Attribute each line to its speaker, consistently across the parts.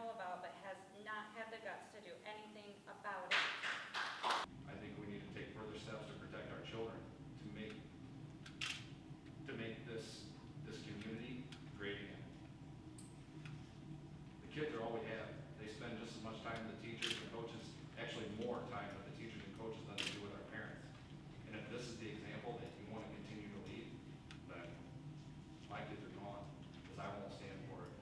Speaker 1: know about, but has not had the guts to do anything about it.
Speaker 2: I think we need to take further steps to protect our children, to make, to make this, this community great again. The kids are all we have. They spend just as much time with the teachers and coaches, actually more time with the teachers and coaches than they do with our parents. And if this is the example that you want to continue to lead, then my kids are gone, because I won't stand for it.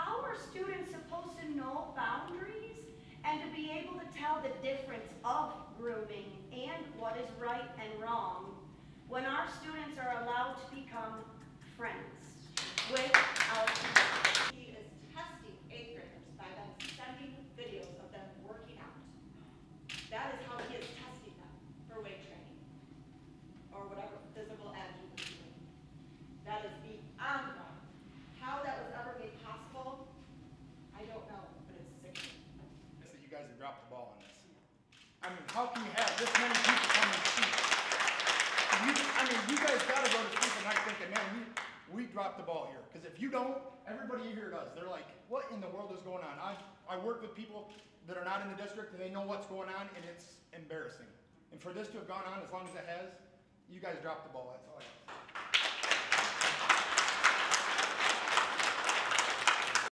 Speaker 3: How are students supposed to know boundaries and to be able to tell the difference of grooming and what is right and wrong when our students are allowed to become friends with our
Speaker 4: is testing by them sending videos of them working out. That is how he is testing them for weight training or whatever physical ed he was doing. That is beyond wrong. How that was ever made possible, I don't know, but it's sickening.
Speaker 5: is that you guys have dropped the ball on this. I mean, how can you have this many people come and speak? You, I mean, you guys gotta go to sleep at night thinking, man, we, we dropped the ball here. Cause if you don't, everybody here does. They're like, what in the world is going on? I, I work with people that are not in the district and they know what's going on and it's embarrassing. And for this to have gone on as long as it has, you guys dropped the ball, that's all I have.